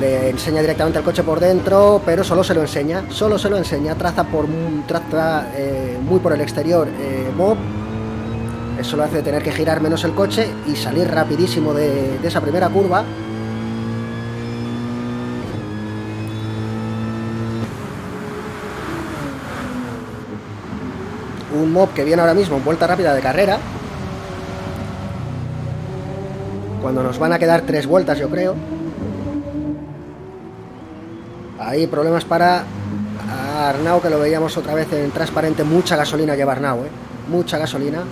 Le enseña directamente el coche por dentro, pero solo se lo enseña, solo se lo enseña, traza por traza eh, muy por el exterior eh, Mob eso lo hace tener que girar menos el coche y salir rapidísimo de, esa primera curva. Un mob que viene ahora mismo en vuelta rápida de carrera. Cuando nos van a quedar tres vueltas, yo creo. Ahí problemas para Arnau, que lo veíamos otra vez en transparente. Mucha gasolina lleva Arnau, ¿eh? Mucha gasolina.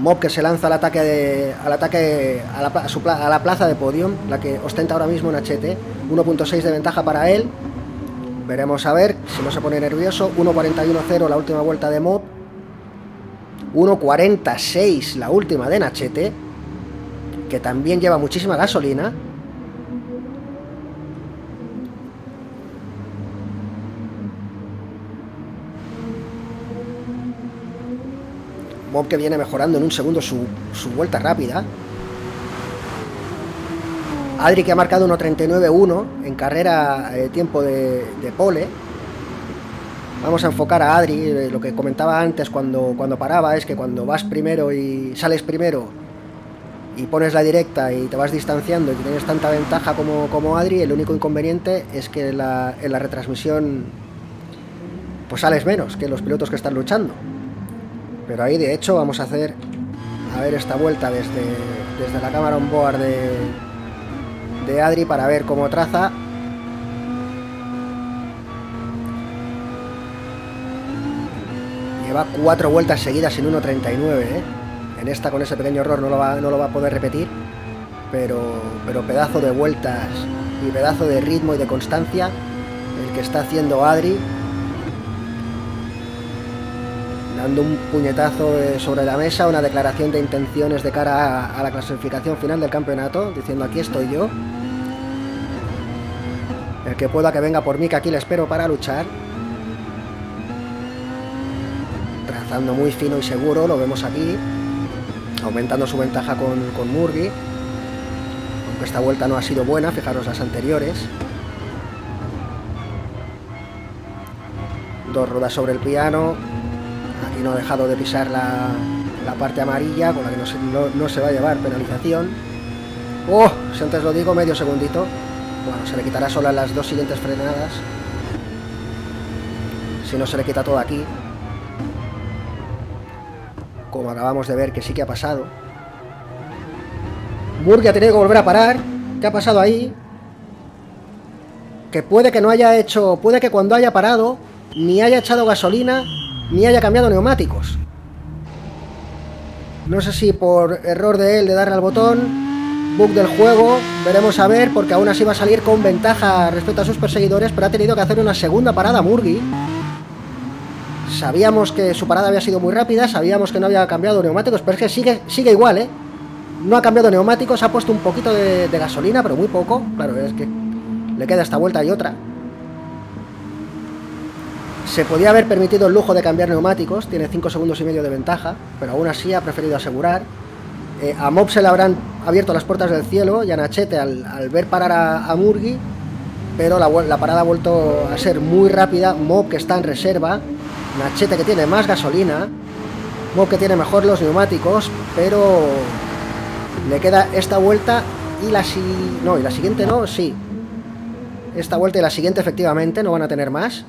Mob que se lanza al ataque, al ataque a, la, plaza de podium, la que ostenta ahora mismo en HT. 1.6 de ventaja para él. Veremos a ver si no se pone nervioso. 1.41.0 la última vuelta de Mob. 1.46 la última de Nachete, que también lleva muchísima gasolina. que viene mejorando en un segundo su, vuelta rápida. Adri que ha marcado 1.39.1 en carrera eh, tiempo de, pole. Vamos a enfocar a Adri. Eh, lo que comentaba antes cuando, cuando paraba es que cuando vas primero y sales primero y pones la directa y te vas distanciando y tienes tanta ventaja como, como Adri, el único inconveniente es que en la retransmisión pues sales menos que los pilotos que están luchando. Pero ahí de hecho vamos a hacer a ver esta vuelta desde, desde la cámara on board de, de Adri para ver cómo traza. Lleva cuatro vueltas seguidas en 1.39, ¿eh? En esta con ese pequeño error no lo va, no lo va a poder repetir. Pero, pero pedazo de vueltas y pedazo de ritmo y de constancia el que está haciendo Adri dando un puñetazo sobre la mesa, una declaración de intenciones de cara a, la clasificación final del campeonato, diciendo aquí estoy yo. El que pueda que venga por mí, que aquí le espero para luchar. Trazando muy fino y seguro, lo vemos aquí. Aumentando su ventaja con, con Murgi. Aunque esta vuelta no ha sido buena, fijaros las anteriores. Dos ruedas sobre el piano, y no ha dejado de pisar la, parte amarilla con la que no se, va a llevar penalización. ¡Oh! Si antes lo digo, medio segundito. Bueno, se le quitará solo las dos siguientes frenadas. Si no se le quita todo aquí. Como acabamos de ver que sí que ha pasado. Burg ha tenido que volver a parar. ¿Qué ha pasado ahí? Que puede que no haya hecho... Puede que cuando haya parado ni haya echado gasolina ni haya cambiado neumáticos. No sé si por error de él de darle al botón, bug del juego, veremos a ver, porque aún así va a salir con ventaja respecto a sus perseguidores, pero ha tenido que hacer una segunda parada Murgi. Sabíamos que su parada había sido muy rápida, sabíamos que no había cambiado neumáticos, pero es que sigue, sigue igual, ¿eh? No ha cambiado neumáticos, ha puesto un poquito de, de gasolina, pero muy poco. Claro, es que le queda esta vuelta y otra. Se podía haber permitido el lujo de cambiar neumáticos, tiene 5 segundos y medio de ventaja, pero aún así ha preferido asegurar. Eh, a Mob se le habrán abierto las puertas del cielo y a Nachete al, ver parar a, Murgi, pero la, parada ha vuelto a ser muy rápida. Mob que está en reserva, Nachete que tiene más gasolina, Mob que tiene mejor los neumáticos, pero le queda esta vuelta y la si... no, y la siguiente no, sí. Esta vuelta y la siguiente efectivamente no van a tener más.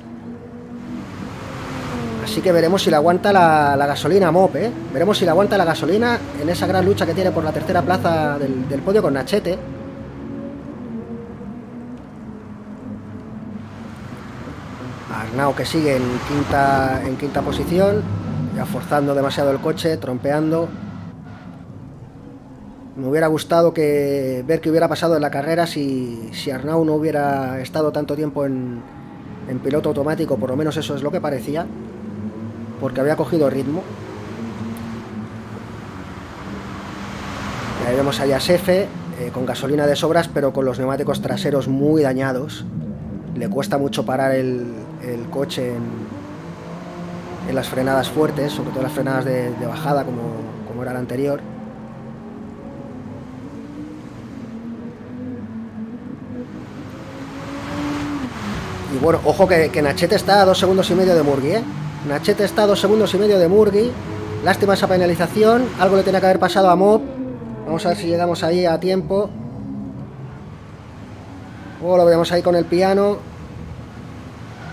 Así que veremos si le aguanta la, gasolina Mop, ¿eh? Veremos si le aguanta la gasolina en esa gran lucha que tiene por la tercera plaza del, podio con Nachete. Arnau que sigue en quinta, en quinta posición, ya forzando demasiado el coche, trompeando. Me hubiera gustado que, ver qué hubiera pasado en la carrera si, si Arnau no hubiera estado tanto tiempo en, en piloto automático, por lo menos eso es lo que parecía porque había cogido ritmo. Ahí vemos a Yasefe eh, con gasolina de sobras, pero con los neumáticos traseros muy dañados. Le cuesta mucho parar el, coche en, las frenadas fuertes, sobre todo las frenadas de, bajada como, como era la anterior. Y bueno, ojo que, que Nachete está a dos segundos y medio de Murgui, ¿eh? Nachete está a dos segundos y medio de Murgi. Lástima esa penalización. Algo le tenía que haber pasado a Mob. Vamos a ver si llegamos ahí a tiempo. Oh, lo vemos ahí con el piano.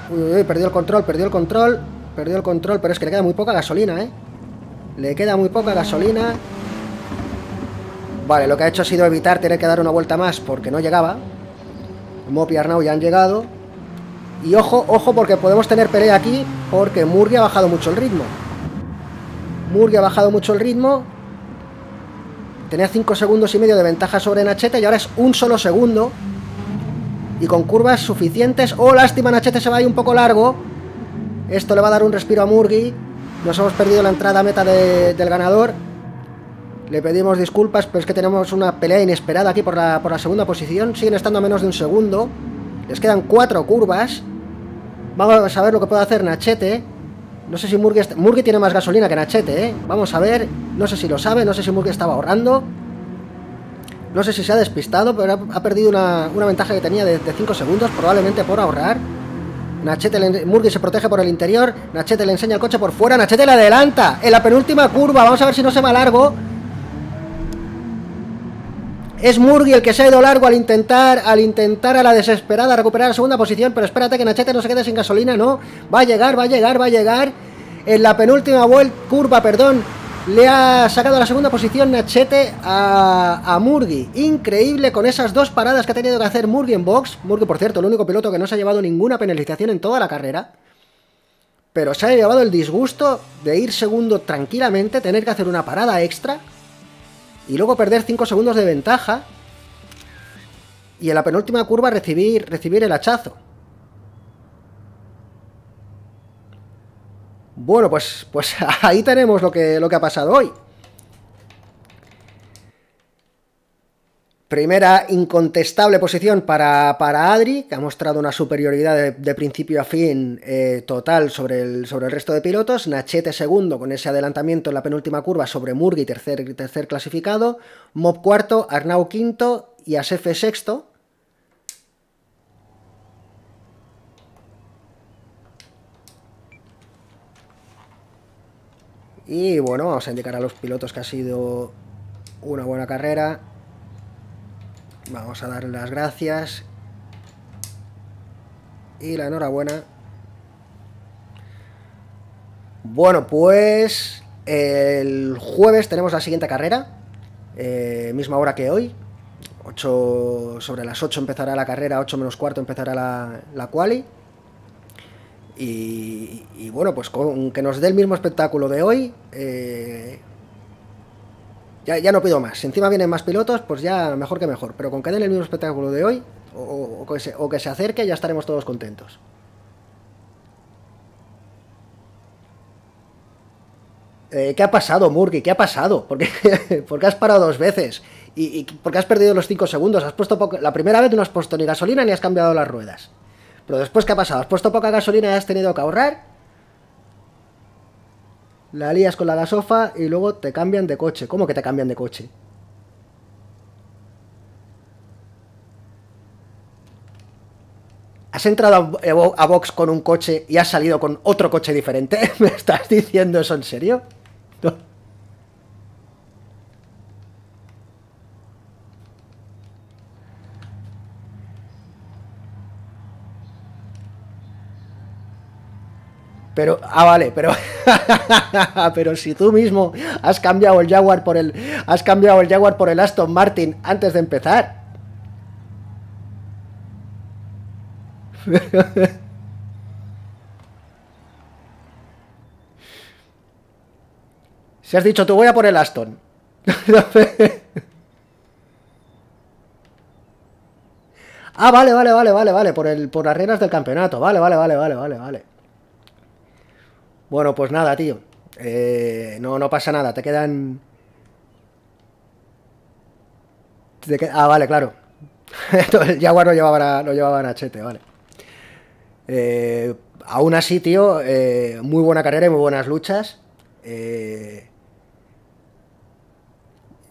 Uy, uy, uy, perdió el control, perdió el control. Perdió el control, pero es que le queda muy poca gasolina, ¿eh? Le queda muy poca gasolina. Vale, lo que ha hecho ha sido evitar tener que dar una vuelta más porque no llegaba. Mop y Arnau ya han llegado. Y ojo, ojo, porque podemos tener pelea aquí, porque Murgi ha bajado mucho el ritmo. Murgi ha bajado mucho el ritmo. Tenía 5 segundos y medio de ventaja sobre Nachete y ahora es un solo segundo. Y con curvas suficientes. ¡Oh, lástima! Nachete se va ahí un poco largo. Esto le va a dar un respiro a Murgi. Nos hemos perdido la entrada meta del ganador. Le pedimos disculpas, pero es que tenemos una pelea inesperada aquí por la, por la segunda posición. Siguen estando a menos de un segundo. Les quedan cuatro curvas. Vamos a ver lo que puede hacer Nachete. No sé si Murgi, tiene más gasolina que Nachete, ¿eh? Vamos a ver. No sé si lo sabe, no sé si Murgi estaba ahorrando. No sé si se ha despistado, pero ha, perdido una, ventaja que tenía de 5 segundos, probablemente por ahorrar. Nachete Murgi se protege por el interior. Nachete le enseña el coche por fuera. Nachete le adelanta en la penúltima curva. Vamos a ver si no se va largo. Es Murgi el que se ha ido largo al intentar, al intentar a la desesperada recuperar la segunda posición, pero espérate que Nachete no se quede sin gasolina, no. Va a llegar, va a llegar, va a llegar. En la penúltima vuelta, curva, perdón, le ha sacado la segunda posición Nachete a, a Murgi. Increíble con esas dos paradas que ha tenido que hacer Murgi en box. Murgi, por cierto, el único piloto que no se ha llevado ninguna penalización en toda la carrera. Pero se ha llevado el disgusto de ir segundo tranquilamente, tener que hacer una parada extra y luego perder 5 segundos de ventaja y en la penúltima curva recibir, recibir el hachazo. Bueno, pues, pues ahí tenemos lo que, lo que ha pasado hoy. Primera incontestable posición para, Adri, que ha mostrado una superioridad de, principio a fin eh, total sobre el, sobre el resto de pilotos. Nachete segundo con ese adelantamiento en la penúltima curva sobre Murgi, tercer, tercer clasificado. Mob cuarto, Arnau quinto y Asefe sexto. Y bueno, vamos a indicar a los pilotos que ha sido una buena carrera. Vamos a darle las gracias. Y la enhorabuena. Bueno, pues el jueves tenemos la siguiente carrera. Eh, misma hora que hoy. 8, sobre las 8 empezará la carrera, 8 menos cuarto empezará la, la quali. Y, bueno, pues con que nos dé el mismo espectáculo de hoy, eh, ya, no pido más. Si encima vienen más pilotos, pues ya mejor que mejor. Pero con que den el mismo espectáculo de hoy, o, que, se, acerque, ya estaremos todos contentos. Eh, ¿Qué ha pasado, Murky? ¿Qué ha pasado? ¿Por qué, has parado dos veces? ¿Y, por qué has perdido los cinco segundos? Has puesto La primera vez no has puesto ni gasolina ni has cambiado las ruedas. Pero después, ¿qué ha pasado? ¿Has puesto poca gasolina y has tenido que ahorrar? La lías con la gasofa y luego te cambian de coche. ¿Cómo que te cambian de coche? ¿Has entrado a Vox con un coche y has salido con otro coche diferente? ¿Me estás diciendo eso en serio? Pero, ah, vale, pero, pero si tú mismo has cambiado el Jaguar por el, has cambiado el Jaguar por el Aston Martin antes de empezar. si has dicho, tú voy a por el Aston. ah, vale, vale, vale, vale, vale, por el, por las reglas del campeonato. Vale, vale, vale, vale, vale, vale. Bueno, pues nada, tío. Eh, no, no pasa nada, te quedan... Ah, vale, claro. el Jaguar lo llevaba, lo llevaba Nachete, vale. Eh, aún así, tío, eh, muy buena carrera y muy buenas luchas.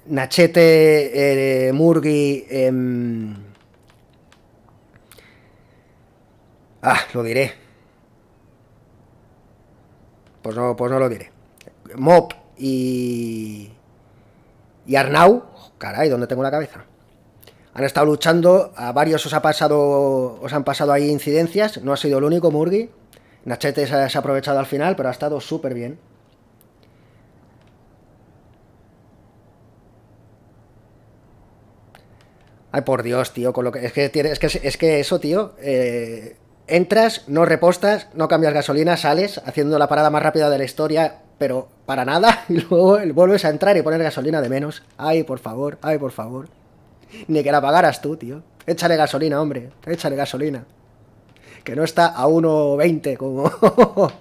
Nachete, Murgi... Em, ah, lo diré. Pues no, pues no lo diré. Mop y. Y Arnau, caray, ¿dónde tengo la cabeza? Han estado luchando, a varios os ha pasado. Os han pasado ahí incidencias, no ha sido el único, Murgi. Nachete se ha, aprovechado al final, pero ha estado súper bien. Ay, por Dios, tío, con lo que. Es que, es que, es que eso, tío. Eh, entras, no repostas, no cambias gasolina, sales haciendo la parada más rápida de la historia, pero para nada, y luego vuelves a entrar y poner gasolina de menos. Ay, por favor, ay, por favor. Ni que la pagaras tú, tío. Échale gasolina, hombre, échale gasolina. Que no está a 1,20 como,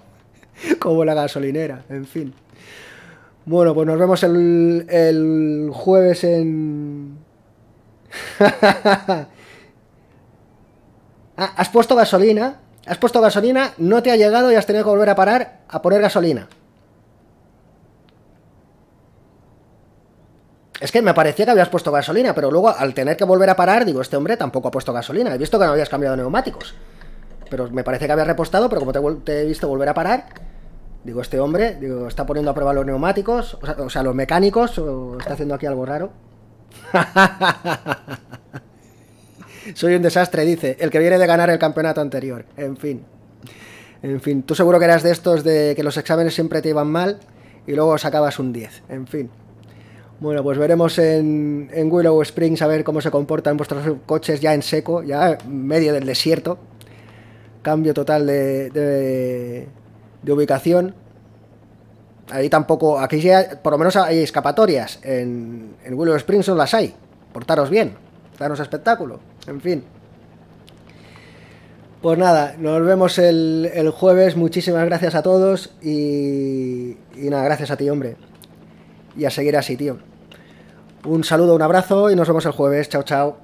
como la gasolinera, en fin. Bueno, pues nos vemos el, el jueves en... Ah, has puesto gasolina, has puesto gasolina, no te ha llegado y has tenido que volver a parar a poner gasolina. Es que me parecía que habías puesto gasolina, pero luego al tener que volver a parar, digo, este hombre tampoco ha puesto gasolina. He visto que no habías cambiado neumáticos. Pero me parece que habías repostado, pero como te, he visto volver a parar, digo, este hombre, digo, está poniendo a prueba los neumáticos, o sea, o sea los mecánicos, o está haciendo aquí algo raro. Soy un desastre, dice. El que viene de ganar el campeonato anterior. En fin. En fin, tú seguro que eras de estos de que los exámenes siempre te iban mal y luego sacabas un 10. En fin. Bueno, pues veremos en, Willow Springs a ver cómo se comportan vuestros coches ya en seco, ya en medio del desierto. Cambio total de, de, ubicación. Ahí tampoco, aquí ya por lo menos hay escapatorias. En, en Willow Springs no las hay. Portaros bien, daros espectáculo. En fin. Pues nada, nos vemos el, jueves. Muchísimas gracias a todos y, y nada, gracias a ti, hombre. Y a seguir así, tío. Un saludo, un abrazo y nos vemos el jueves. Chao, chao.